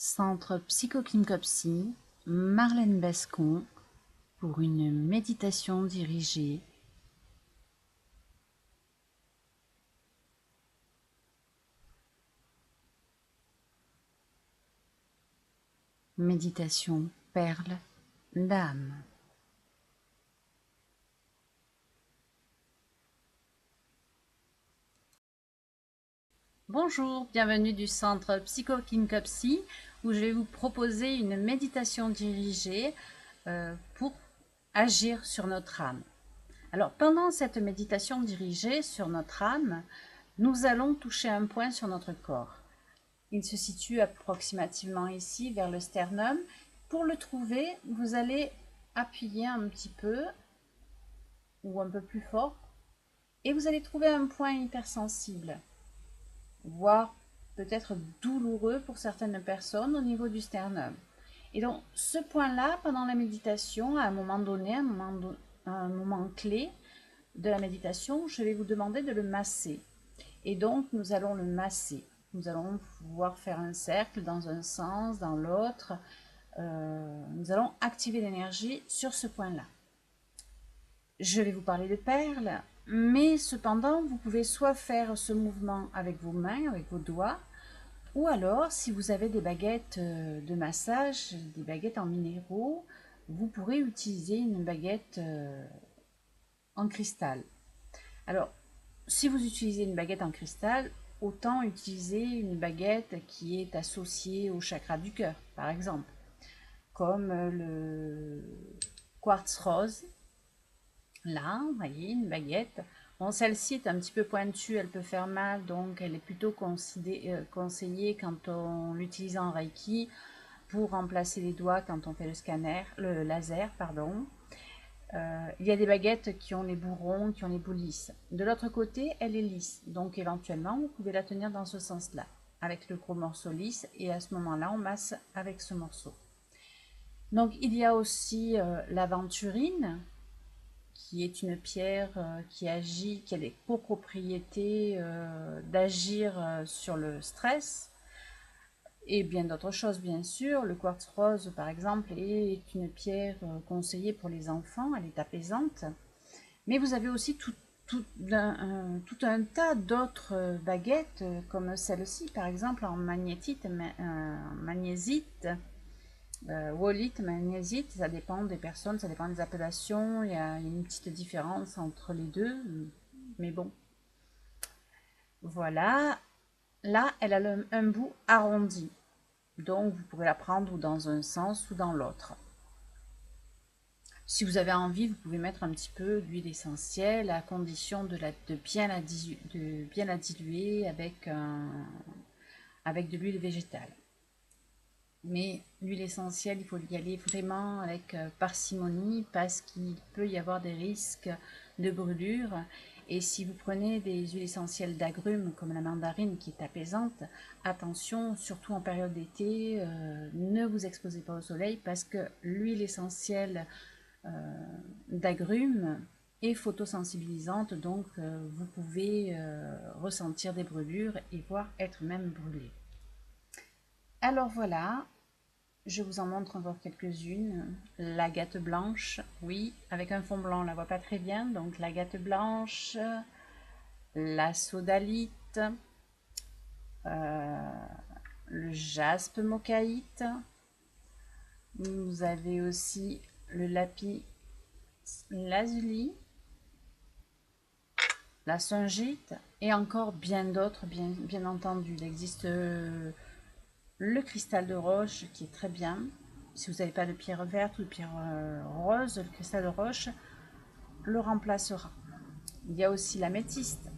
Centre Psychokinkopsy, Marlène Bescon, pour une méditation dirigée. Méditation perle d'âme. Bonjour, bienvenue du centre Psychokinkopsy où je vais vous proposer une méditation dirigée euh, pour agir sur notre âme. Alors pendant cette méditation dirigée sur notre âme, nous allons toucher un point sur notre corps. Il se situe approximativement ici vers le sternum. Pour le trouver, vous allez appuyer un petit peu ou un peu plus fort et vous allez trouver un point hypersensible voire peut-être douloureux pour certaines personnes au niveau du sternum. Et donc, ce point-là, pendant la méditation, à un moment donné, un moment, un moment clé de la méditation, je vais vous demander de le masser. Et donc, nous allons le masser. Nous allons pouvoir faire un cercle dans un sens, dans l'autre. Euh, nous allons activer l'énergie sur ce point-là. Je vais vous parler de perles, mais cependant, vous pouvez soit faire ce mouvement avec vos mains, avec vos doigts, ou alors, si vous avez des baguettes euh, de massage, des baguettes en minéraux, vous pourrez utiliser une baguette euh, en cristal. Alors, si vous utilisez une baguette en cristal, autant utiliser une baguette qui est associée au chakra du cœur, par exemple, comme le quartz rose, Là, vous voyez, une baguette. Bon, celle-ci est un petit peu pointue, elle peut faire mal, donc elle est plutôt euh, conseillée quand on l'utilise en Reiki pour remplacer les doigts quand on fait le scanner, le laser, pardon. Euh, il y a des baguettes qui ont les bourrons, qui ont les bouts lisses. De l'autre côté, elle est lisse, donc éventuellement, vous pouvez la tenir dans ce sens-là, avec le gros morceau lisse, et à ce moment-là, on masse avec ce morceau. Donc, il y a aussi euh, l'aventurine, qui est une pierre euh, qui agit, qui a des copropriétés euh, d'agir euh, sur le stress et bien d'autres choses bien sûr. Le quartz rose par exemple est une pierre conseillée pour les enfants, elle est apaisante. Mais vous avez aussi tout, un, tas d'autres baguettes comme celle-ci par exemple en magnétite, en magnésite euh, Wolite, magnésite, ça dépend des personnes, ça dépend des appellations. Il y a une petite différence entre les deux, mais bon. Voilà. Là, elle a un bout arrondi. Donc, vous pourrez la prendre dans un sens ou dans l'autre. Si vous avez envie, vous pouvez mettre un petit peu d'huile essentielle à condition de, bien, la, diluer avec de l'huile végétale. Mais l'huile essentielle, il faut y aller vraiment avec euh, parcimonie parce qu'il peut y avoir des risques de brûlure. Et si vous prenez des huiles essentielles d'agrumes comme la mandarine qui est apaisante, attention, surtout en période d'été, euh, ne vous exposez pas au soleil parce que l'huile essentielle euh, d'agrumes est photosensibilisante, donc vous pouvez ressentir des brûlures et voire être même brûlé. Alors voilà, je vous en montre encore quelques-unes. La gâte blanche, oui, avec un fond blanc, on la voit pas très bien. Donc la gâte blanche, la sodalite, euh, le jaspe mocaïte. Vous avez aussi le lapis lazuli, la singite et encore bien d'autres, bien, bien entendu. Il existe le cristal de roche qui est très bien. Si vous n'avez pas de pierre verte ou de pierre euh, rose, le cristal de roche le remplacera. Il y a aussi la métiste.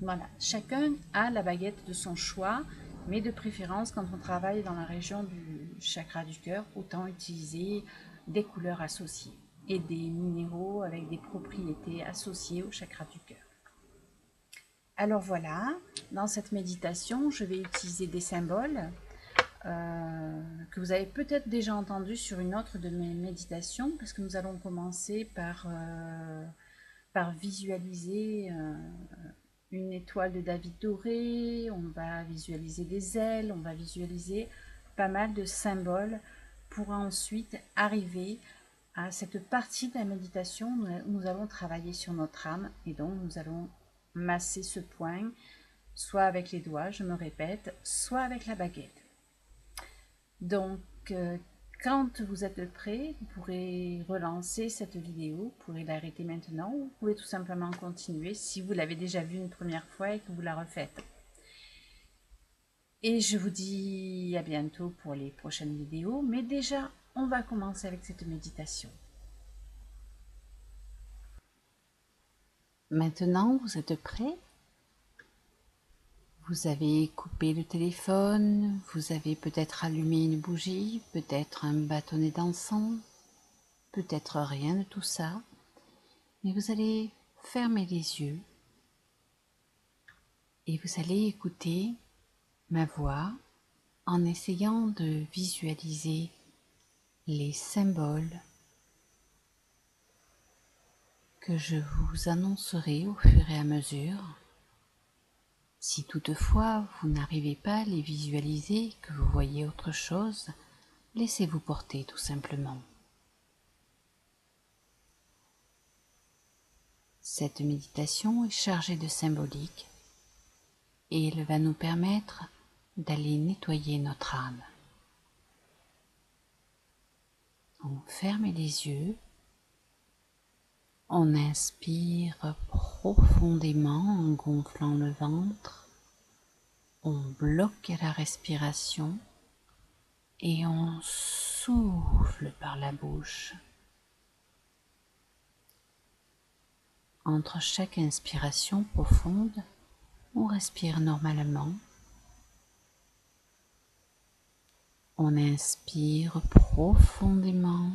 Voilà, chacun a la baguette de son choix, mais de préférence quand on travaille dans la région du chakra du cœur, autant utiliser des couleurs associées et des minéraux avec des propriétés associées au chakra du cœur. Alors voilà, dans cette méditation, je vais utiliser des symboles euh, que vous avez peut-être déjà entendus sur une autre de mes méditations, parce que nous allons commencer par, euh, visualiser euh, une étoile de David doré, on va visualiser des ailes, on va visualiser pas mal de symboles pour ensuite arriver à cette partie de la méditation où nous allons travailler sur notre âme et donc nous allons masser ce point, soit avec les doigts, je me répète, soit avec la baguette. Donc, euh, quand vous êtes prêt, vous pourrez relancer cette vidéo, vous pourrez l'arrêter maintenant ou vous pouvez tout simplement continuer si vous l'avez déjà vue une première fois et que vous la refaites. Et je vous dis à bientôt pour les prochaines vidéos, mais déjà, on va commencer avec cette méditation. Maintenant, vous êtes prêts? Vous avez coupé le téléphone, vous avez peut-être allumé une bougie, peut-être un bâtonnet d'encens, peut-être rien de tout ça, mais vous allez fermer les yeux et vous allez écouter ma voix en essayant de visualiser les symboles que je vous annoncerai au fur et à mesure. Si toutefois vous n'arrivez pas à les visualiser, que vous voyez autre chose, laissez-vous porter tout simplement. Cette méditation est chargée de symbolique et elle va nous permettre d'aller nettoyer notre âme. On ferme les yeux. On inspire profondément en gonflant le ventre. On bloque la respiration et on souffle par la bouche. Entre chaque inspiration profonde, on respire normalement On inspire profondément,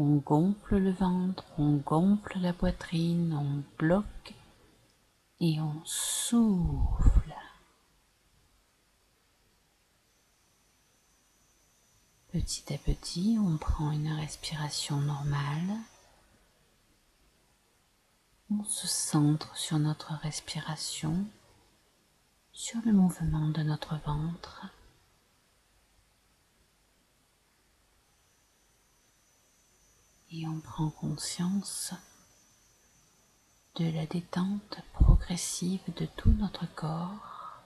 on gonfle le ventre, on gonfle la poitrine, on bloque et on souffle. Petit à petit, on prend une respiration normale. On se centre sur notre respiration, sur le mouvement de notre ventre. Et on prend conscience de la détente progressive de tout notre corps.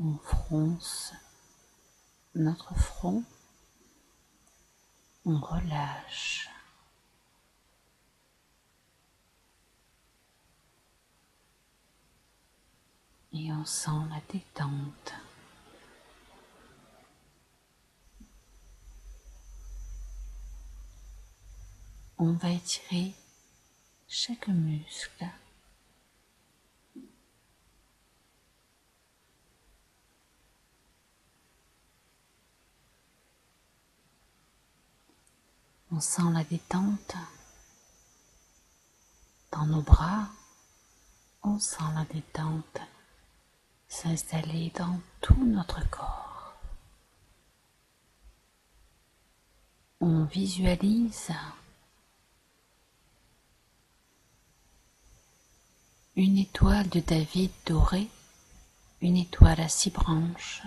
On fronce notre front, on relâche. On sent la détente. On va étirer chaque muscle. On sent la détente dans nos bras, on sent la détente s'installer dans tout notre corps. On visualise une étoile de David dorée, une étoile à six branches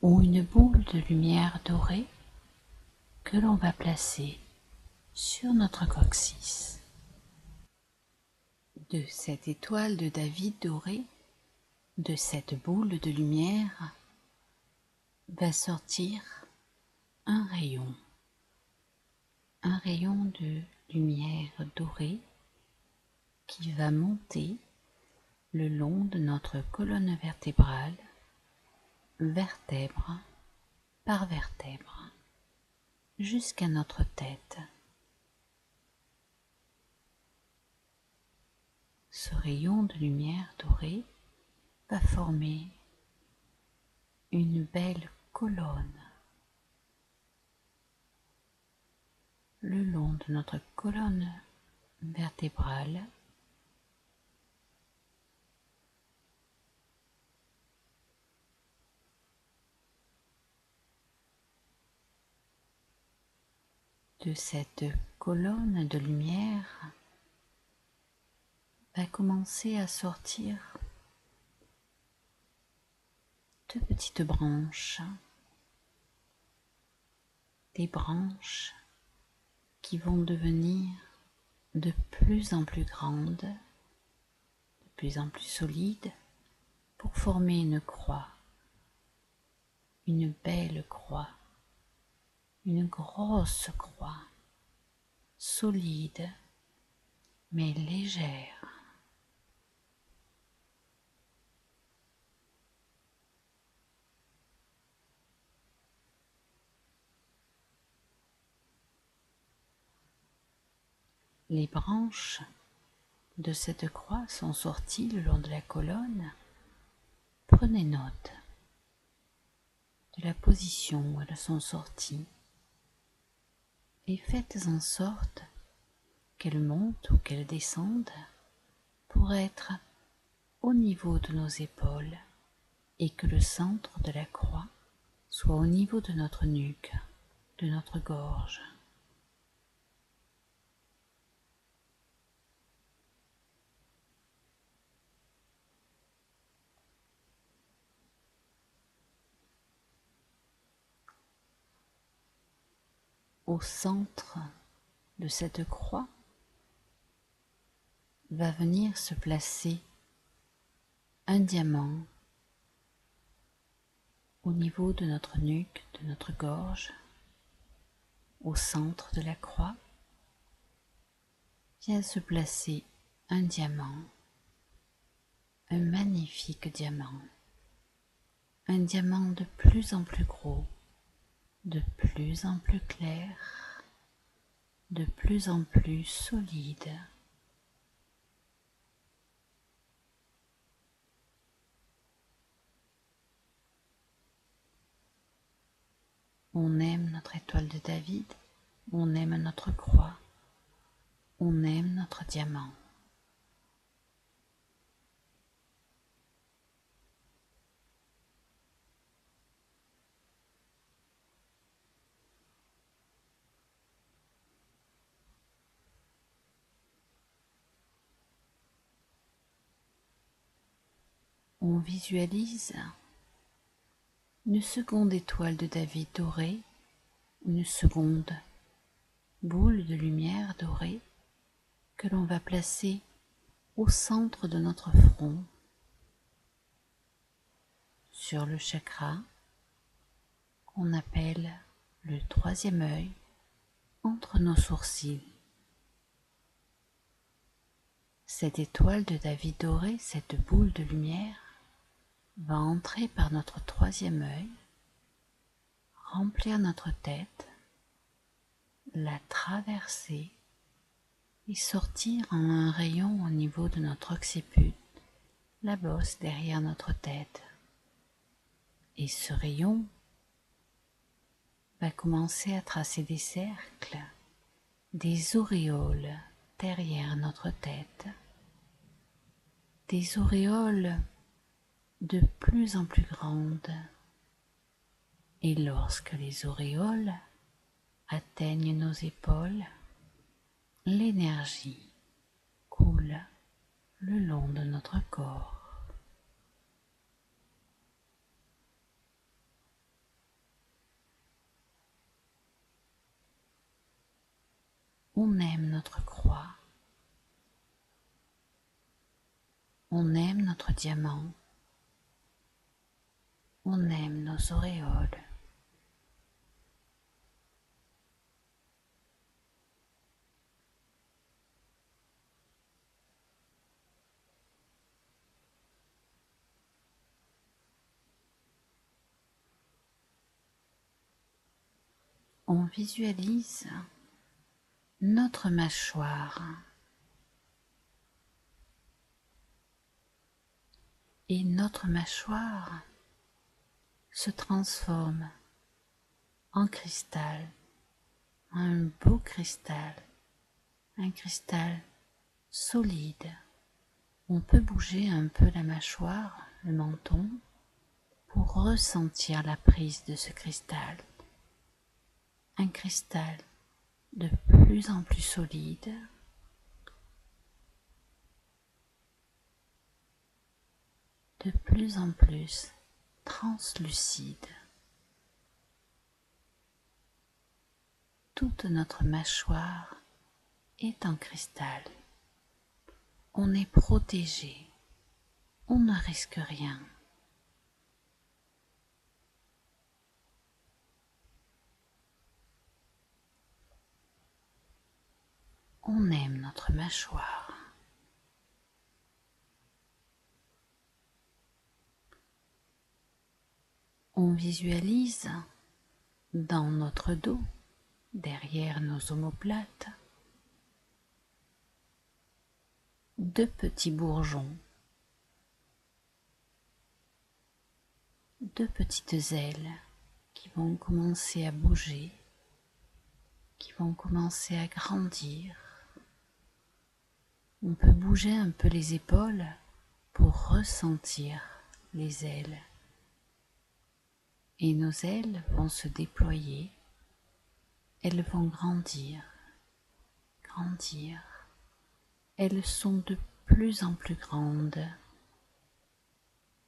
ou une boule de lumière dorée que l'on va placer sur notre coccyx. De cette étoile de David dorée, de cette boule de lumière va sortir un rayon, un rayon de lumière dorée qui va monter le long de notre colonne vertébrale, vertèbre par vertèbre, jusqu'à notre tête. Ce rayon de lumière dorée va former une belle colonne le long de notre colonne vertébrale. De cette colonne de lumière va commencer à sortir deux petites branches, des branches qui vont devenir de plus en plus grandes, de plus en plus solides, pour former une croix, une belle croix, une grosse croix, solide mais légère. Les branches de cette croix sont sorties le long de la colonne. Prenez note de la position où elles sont sorties et faites en sorte qu'elles montent ou qu'elles descendent pour être au niveau de nos épaules et que le centre de la croix soit au niveau de notre nuque, de notre gorge. Au centre de cette croix va venir se placer un diamant au niveau de notre nuque, de notre gorge, au centre de la croix, vient se placer un diamant, un magnifique diamant, un diamant de plus en plus gros, de plus en plus clair, de plus en plus solide. On aime notre étoile de David, on aime notre croix, on aime notre diamant. On visualise une seconde étoile de David dorée, une seconde boule de lumière dorée que l'on va placer au centre de notre front, sur le chakra qu'on appelle le troisième œil entre nos sourcils. Cette étoile de David dorée, cette boule de lumière, va entrer par notre troisième œil, remplir notre tête, la traverser et sortir en un rayon au niveau de notre occiput, la bosse derrière notre tête. Et ce rayon va commencer à tracer des cercles, des auréoles derrière notre tête, des auréoles de plus en plus grande. Et lorsque les auréoles atteignent nos épaules, l'énergie coule le long de notre corps. On aime notre croix. On aime notre diamant on aime nos auréoles. On visualise notre mâchoire et notre mâchoire se transforme en cristal, un beau cristal, un cristal solide. On peut bouger un peu la mâchoire, le menton, pour ressentir la prise de ce cristal. Un cristal de plus en plus solide, de plus en plus translucide. Toute notre mâchoire est en cristal. On est protégé. On ne risque rien. On aime notre mâchoire. On visualise dans notre dos, derrière nos omoplates, deux petits bourgeons, deux petites ailes qui vont commencer à bouger, qui vont commencer à grandir. On peut bouger un peu les épaules pour ressentir les ailes. Et nos ailes vont se déployer, elles vont grandir, grandir. Elles sont de plus en plus grandes,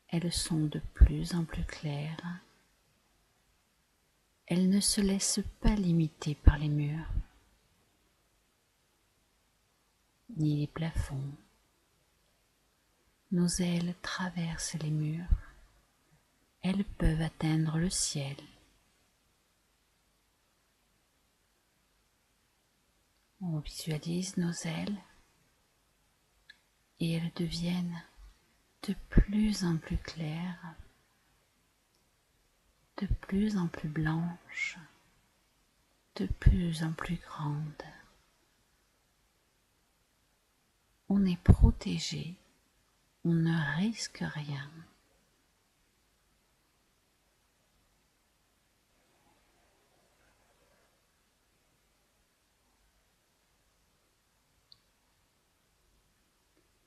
elles sont de plus en plus claires. Elles ne se laissent pas limiter par les murs, ni les plafonds. Nos ailes traversent les murs, elles peuvent atteindre le ciel. On visualise nos ailes et elles deviennent de plus en plus claires, de plus en plus blanches, de plus en plus grandes. On est protégé, on ne risque rien.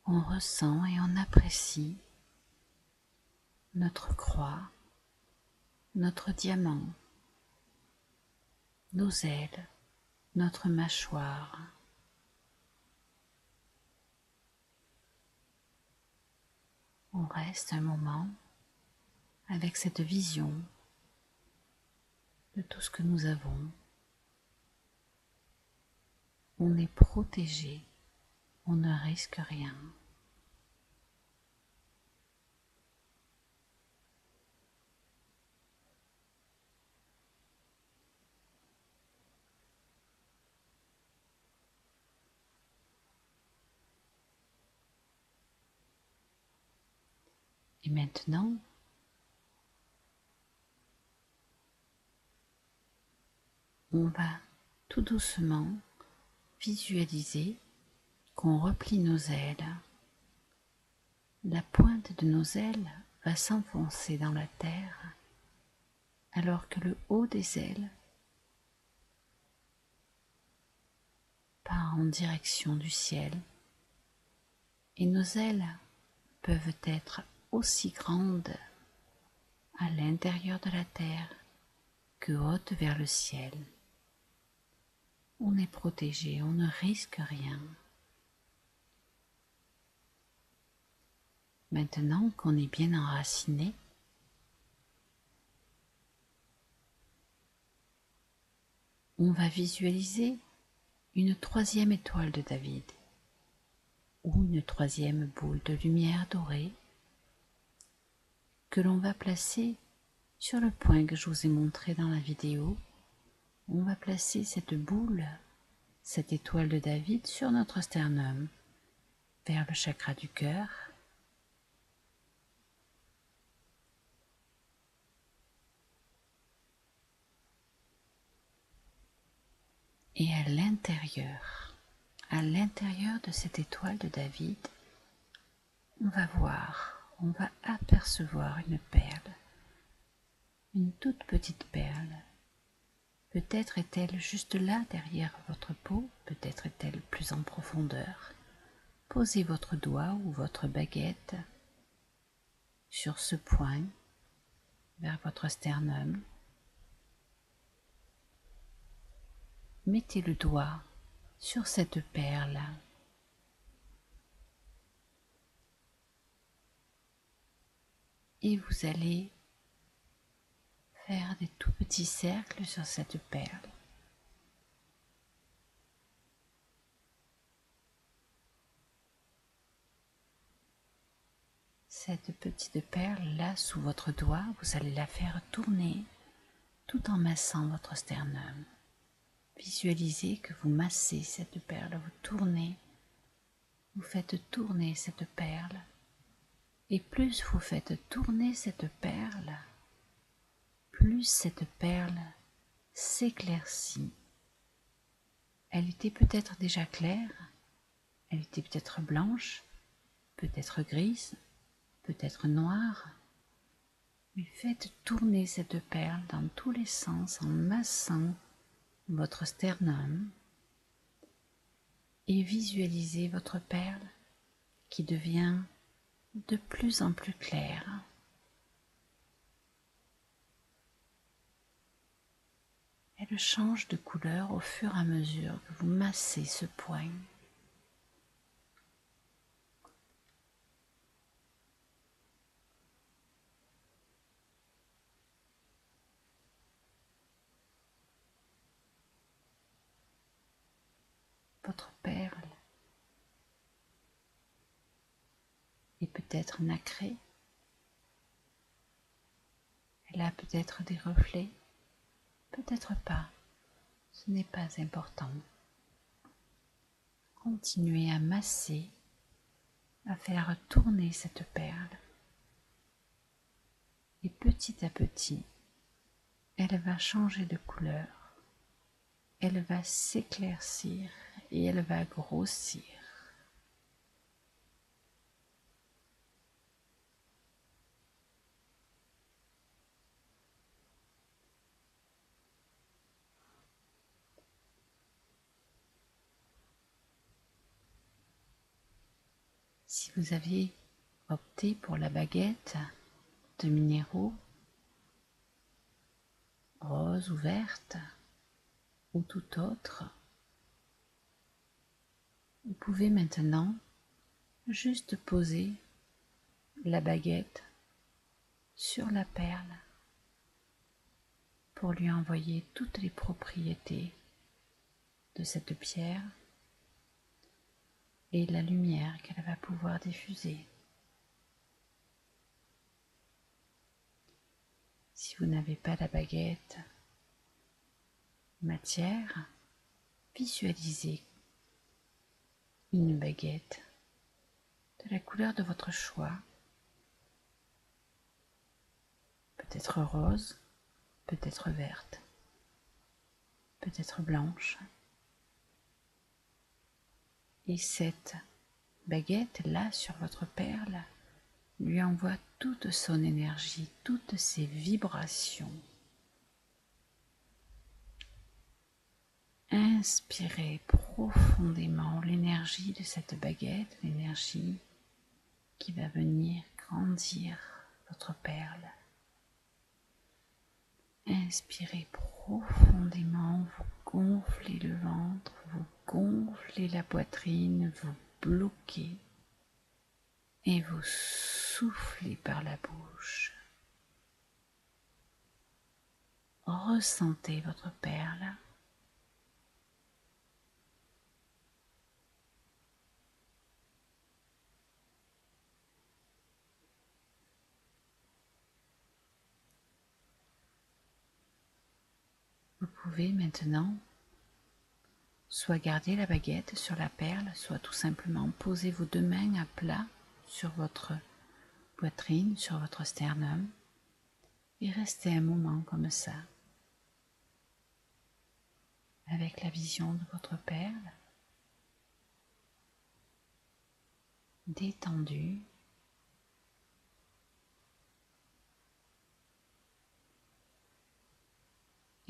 On ressent et on apprécie notre croix, notre diamant, nos ailes, notre mâchoire. On reste un moment avec cette vision de tout ce que nous avons. On est protégé on ne risque rien. Et maintenant, on va tout doucement visualiser qu'on replie nos ailes, la pointe de nos ailes va s'enfoncer dans la terre alors que le haut des ailes part en direction du ciel et nos ailes peuvent être aussi grandes à l'intérieur de la terre que hautes vers le ciel. On est protégé, on ne risque rien. Maintenant qu'on est bien enraciné, on va visualiser une troisième étoile de David ou une troisième boule de lumière dorée que l'on va placer sur le point que je vous ai montré dans la vidéo. On va placer cette boule, cette étoile de David sur notre sternum vers le chakra du cœur Et à l'intérieur, à l'intérieur de cette étoile de David, on va voir, on va apercevoir une perle, une toute petite perle. Peut-être est-elle juste là derrière votre peau, peut-être est-elle plus en profondeur. Posez votre doigt ou votre baguette sur ce point vers votre sternum mettez le doigt sur cette perle. et vous allez faire des tout petits cercles sur cette perle. Cette petite perle là sous votre doigt, vous allez la faire tourner tout en massant votre sternum. Visualisez que vous massez cette perle, vous tournez, vous faites tourner cette perle. Et plus vous faites tourner cette perle, plus cette perle s'éclaircit. Elle était peut-être déjà claire, elle était peut-être blanche, peut-être grise, peut-être noire, mais faites tourner cette perle dans tous les sens en massant votre sternum et visualisez votre perle qui devient de plus en plus claire. Elle change de couleur au fur et à mesure que vous massez ce point. Votre perle est peut-être nacrée. Elle a peut-être des reflets, peut-être pas. Ce n'est pas important. Continuez à masser, à faire tourner cette perle. Et petit à petit, elle va changer de couleur. Elle va s'éclaircir et elle va grossir. Si vous avez opté pour la baguette de minéraux rose ou verte ou tout autre, vous pouvez maintenant juste poser la baguette sur la perle pour lui envoyer toutes les propriétés de cette pierre et la lumière qu'elle va pouvoir diffuser. Si vous n'avez pas la baguette matière, visualisez une baguette de la couleur de votre choix, peut-être rose, peut-être verte, peut-être blanche. Et cette baguette là sur votre perle lui envoie toute son énergie, toutes ses vibrations. Inspirez profondément l'énergie de cette baguette, l'énergie qui va venir grandir votre perle. Inspirez profondément, vous gonflez le ventre, vous gonflez la poitrine, vous bloquez et vous soufflez par la bouche. Ressentez votre perle. Vous pouvez maintenant soit garder la baguette sur la perle, soit tout simplement poser vos deux mains à plat sur votre poitrine, sur votre sternum, et rester un moment comme ça, avec la vision de votre perle, détendue,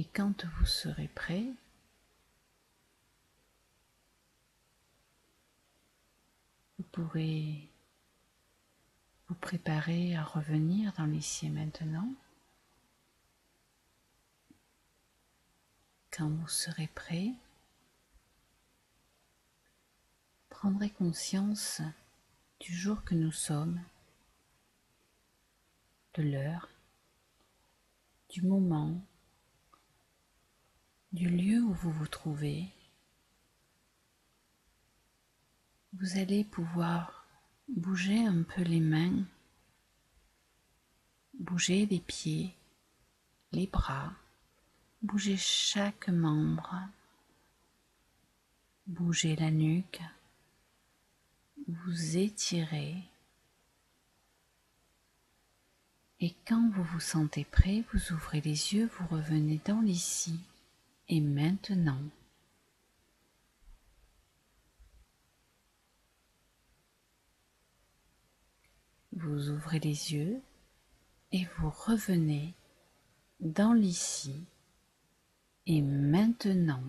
Et quand vous serez prêt, vous pourrez vous préparer à revenir dans l'ici et maintenant. Quand vous serez prêt, prendrez conscience du jour que nous sommes de l'heure, du moment, du lieu où vous vous trouvez, vous allez pouvoir bouger un peu les mains, bouger les pieds, les bras, bouger chaque membre, bouger la nuque, vous étirez et quand vous vous sentez prêt, vous ouvrez les yeux, vous revenez dans l'ici et maintenant. Vous ouvrez les yeux et vous revenez dans l'ici et maintenant.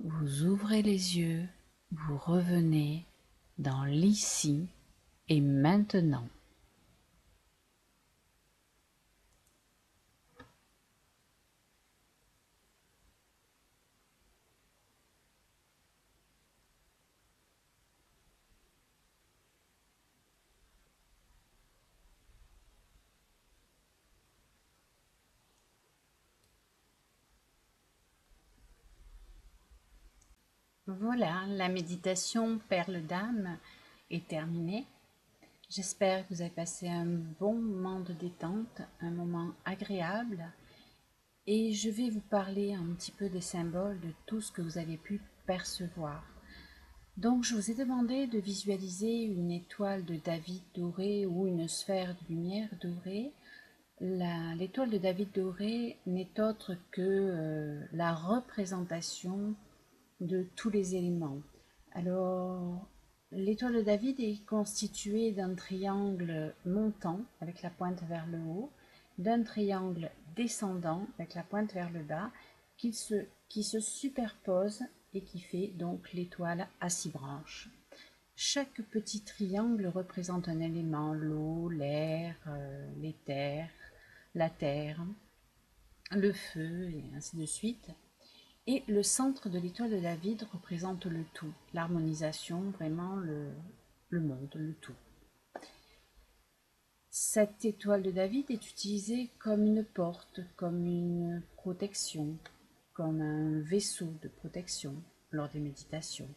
Vous ouvrez les yeux, vous revenez dans l'ici et maintenant. Voilà, la méditation perle d'âme est terminée. J'espère que vous avez passé un bon moment de détente, un moment agréable. Et je vais vous parler un petit peu des symboles de tout ce que vous avez pu percevoir. Donc je vous ai demandé de visualiser une étoile de David dorée ou une sphère de lumière dorée. L'étoile de David dorée n'est autre que euh, la représentation de tous les éléments. Alors, l'étoile de David est constituée d'un triangle montant avec la pointe vers le haut, d'un triangle descendant avec la pointe vers le bas, qui se, superpose et qui fait donc l'étoile à six branches. Chaque petit triangle représente un élément, l'eau, l'air, euh, l'éther, la terre, le feu, et ainsi de suite. Et le centre de l'étoile de David représente le tout, l'harmonisation, vraiment le, monde, le tout. Cette étoile de David est utilisée comme une porte, comme une protection, comme un vaisseau de protection lors des méditations.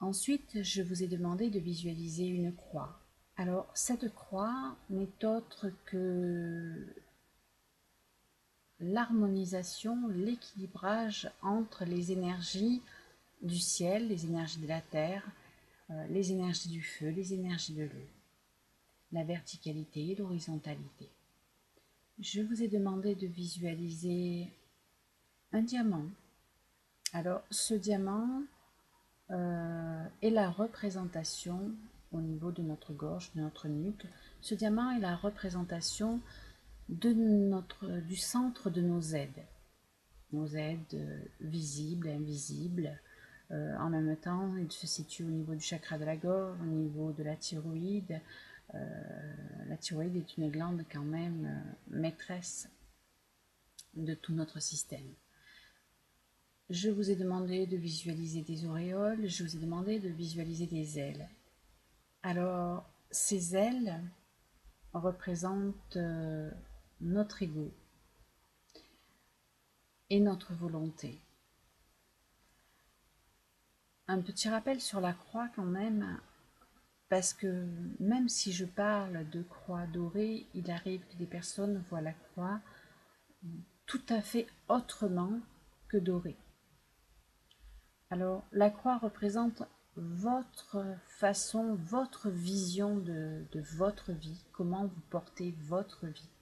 Ensuite, je vous ai demandé de visualiser une croix. Alors, cette croix n'est autre que l'harmonisation, l'équilibrage entre les énergies du ciel, les énergies de la terre, euh, les énergies du feu, les énergies de l'eau, la verticalité et l'horizontalité. Je vous ai demandé de visualiser un diamant. Alors ce diamant euh, est la représentation au niveau de notre gorge, de notre nuque. Ce diamant est la représentation du centre de nos aides. Nos aides euh, visibles, invisibles. Euh, en même temps, il se situe au niveau du chakra de la gorge, au niveau de la thyroïde. Euh, la thyroïde est une glande quand même maîtresse de tout notre système. Je vous ai demandé de visualiser des auréoles, je vous ai demandé de visualiser des ailes. Alors, ces ailes représentent notre ego et notre volonté. Un petit rappel sur la croix quand même, parce que même si je parle de croix dorée, il arrive que des personnes voient la croix tout à fait autrement que dorée. Alors la croix représente votre façon, votre vision de, de votre vie, comment vous portez votre vie.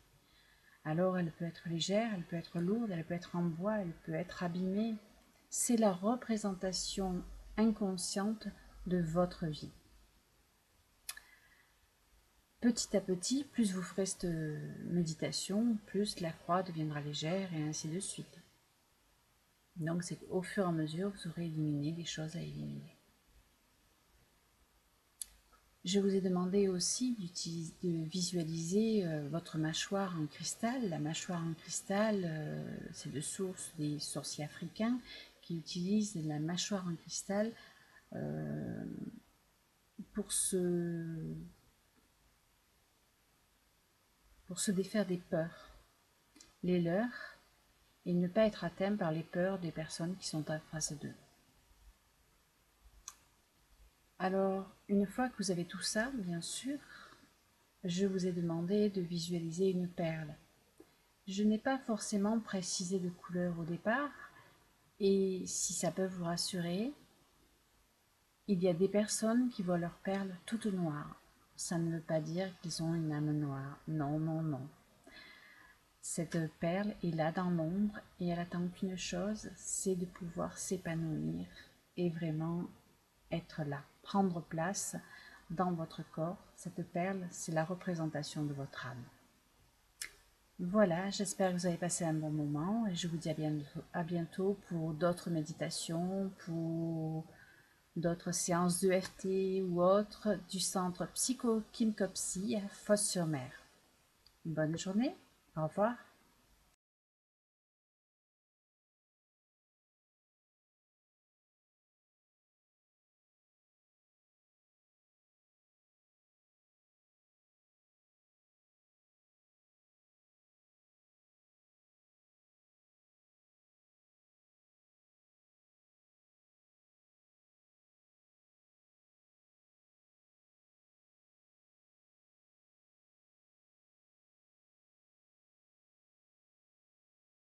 Alors elle peut être légère, elle peut être lourde, elle peut être en bois, elle peut être abîmée. C'est la représentation inconsciente de votre vie. Petit à petit, plus vous ferez cette méditation, plus la croix deviendra légère et ainsi de suite. Donc c'est au fur et à mesure, vous aurez éliminé des choses à éliminer. Je vous ai demandé aussi de visualiser euh, votre mâchoire en cristal. La mâchoire en cristal, euh, c'est de source des sorciers africains qui utilisent la mâchoire en cristal euh, pour se, pour se défaire des peurs, les leurs, et ne pas être atteint par les peurs des personnes qui sont en face d'eux. Alors, une fois que vous avez tout ça, bien sûr, je vous ai demandé de visualiser une perle. Je n'ai pas forcément précisé de couleur au départ, et si ça peut vous rassurer, il y a des personnes qui voient leurs perles toutes noires. Ça ne veut pas dire qu'ils ont une âme noire. Non, non, non. Cette perle est là dans l'ombre et elle attend qu'une chose, c'est de pouvoir s'épanouir et vraiment être là, prendre place dans votre corps. Cette perle, c'est la représentation de votre âme. Voilà, j'espère que vous avez passé un bon moment et je vous dis à bientôt, pour d'autres méditations, pour d'autres séances d'EFT ou autres du centre psycho-kinkopsy à Fosse-sur-Mer. Bonne journée, au revoir.